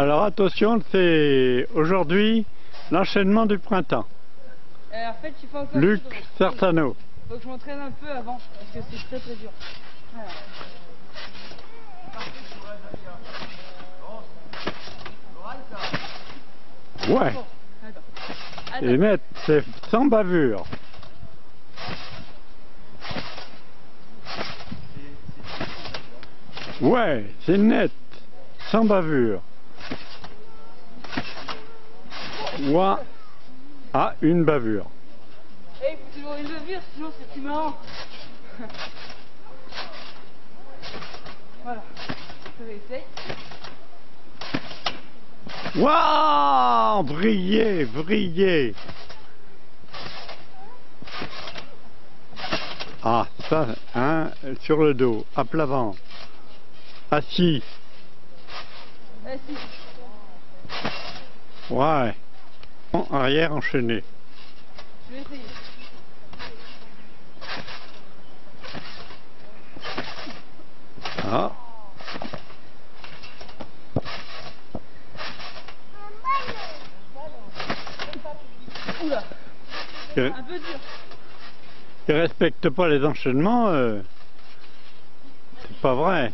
Alors attention, c'est aujourd'hui l'enchaînement du printemps. Euh, en fait, il faut encore Luc. Faut que je m'entraîne un peu avant, parce que c'est très très dur. Voilà. Ouais. Et net, c'est sans bavure. Ouais, c'est net, sans bavure. Ouah. Ah, une bavure. Eh, il faut toujours une levure, sinon c'est plus marrant. voilà. Je réessaye. Waouh Briller, briller Ah, ça, hein, sur le dos, à plat ventre. Assis, si. ouais. Arrière enchaîné. Ah, il, un peu dur. respecte pas les enchaînements, euh, c'est pas vrai.